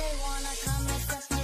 they wanna come and test me.